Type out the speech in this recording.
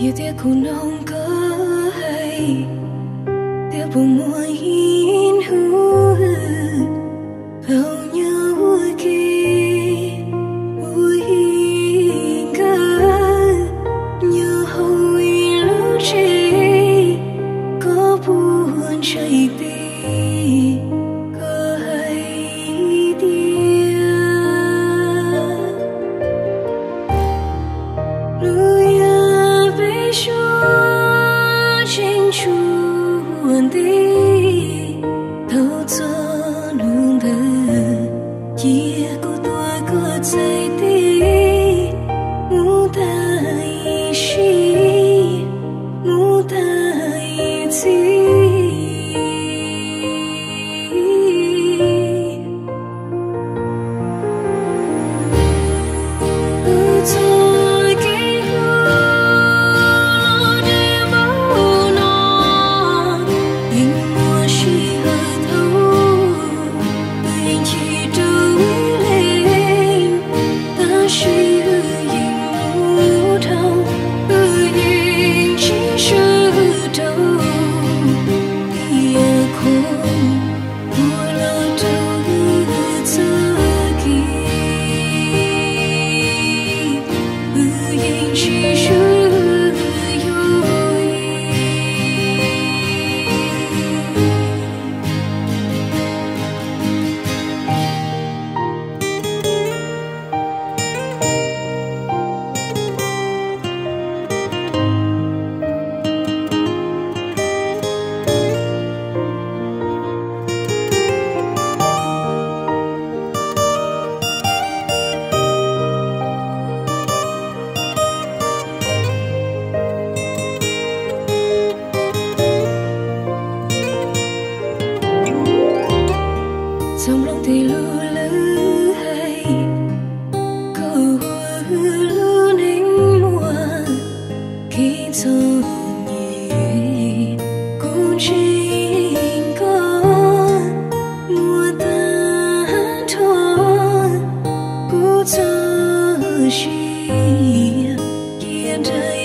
nhiều tia cũng không có hay tia buồn muối hin hữu hữu do